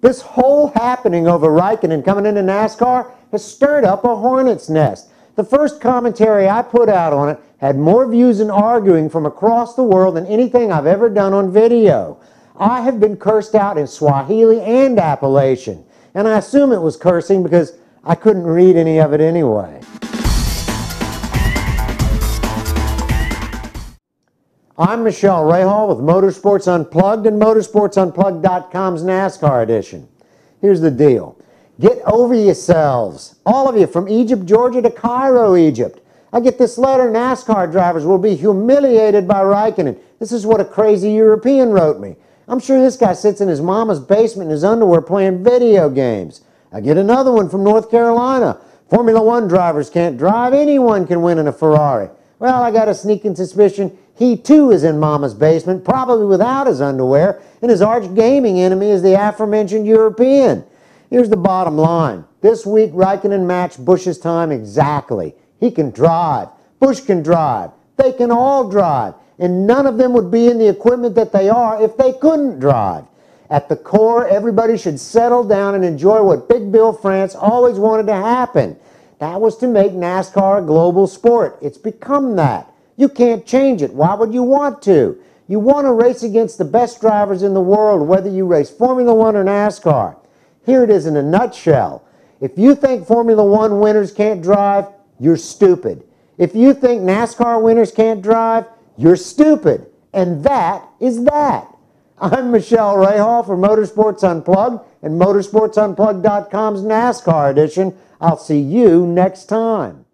This whole happening over Raikkonen coming into NASCAR has stirred up a hornet's nest. The first commentary I put out on it had more views and arguing from across the world than anything I've ever done on video. I have been cursed out in Swahili and Appalachian, and I assume it was cursing because I couldn't read any of it anyway. I'm Michele Rahal with Motorsports Unplugged and MotorsportsUnplugged.com's NASCAR edition. Here's the deal. Get over yourselves. All of you from Egypt, Georgia to Cairo, Egypt. I get this letter, NASCAR drivers will be humiliated by Raikkonen. This is what a crazy European wrote me. I'm sure this guy sits in his mama's basement in his underwear playing video games. I get another one from North Carolina. Formula One drivers can't drive. Anyone can win in a Ferrari. Well, I got a sneaking suspicion he too is in Mama's basement, probably without his underwear, and his arch gaming enemy is the aforementioned European. Here's the bottom line. This week, Raikkonen matched Busch's time exactly. He can drive. Bush can drive. They can all drive. And none of them would be in the equipment that they are if they couldn't drive. At the core, everybody should settle down and enjoy what Big Bill France always wanted to happen. That was to make NASCAR a global sport. It's become that. You can't change it. Why would you want to? You want to race against the best drivers in the world, whether you race Formula One or NASCAR. Here it is in a nutshell. If you think Formula One winners can't drive, you're stupid. If you think NASCAR winners can't drive, you're stupid. And that is that. I'm Michele Rahal for Motorsports Unplugged and MotorsportsUnplugged.com's NASCAR edition. I'll see you next time.